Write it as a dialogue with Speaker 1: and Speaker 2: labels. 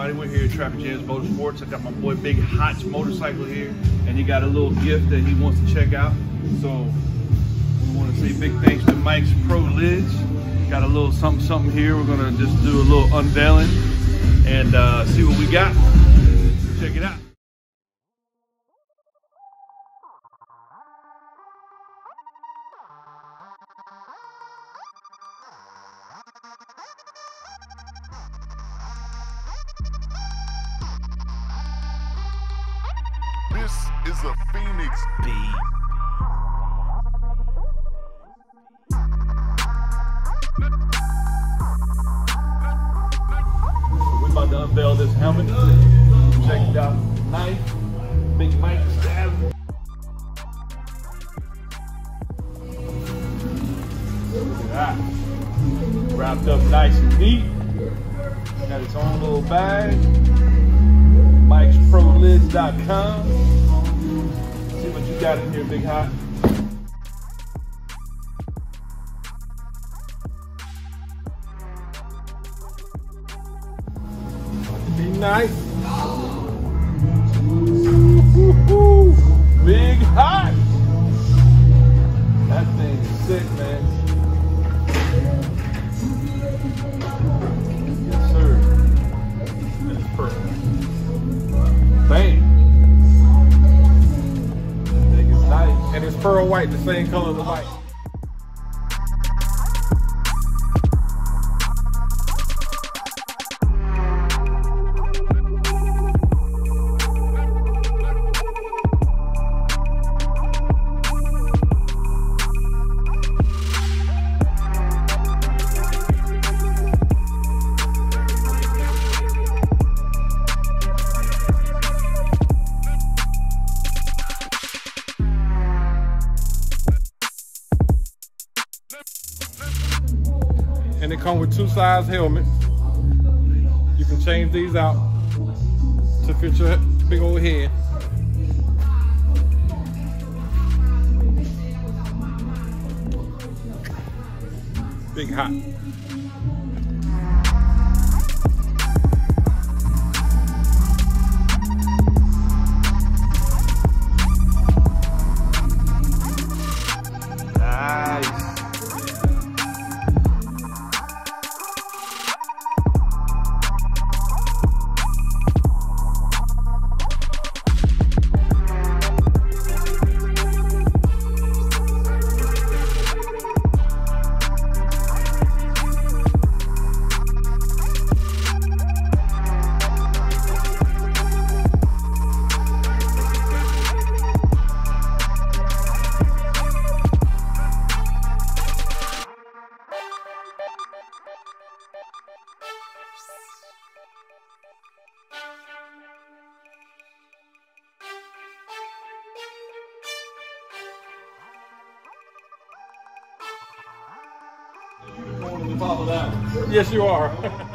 Speaker 1: everybody? We're here at Traffic Jams Motorsports. I got my boy Big Hotch Motorcycle here, and he got a little gift that he wants to check out. So we want to say big thanks to Mike's Pro Lids. Got a little something something here. We're gonna just do a little unveiling and uh, see what we got. Check it out.
Speaker 2: This is a Phoenix beat.
Speaker 1: About to unveil this helmet. Check it out. Nice. Big Mike stab. Look at that. Wrapped up nice and neat. Got its own little bag. Mike'sProLids.com. Got in here, Big Hott. Be nice.
Speaker 3: Pearl white, the same color of the bike. And they come with two size helmets. You can change these out to fit your big old head. Big
Speaker 1: Hott. You want to follow that.
Speaker 3: Yes, you are.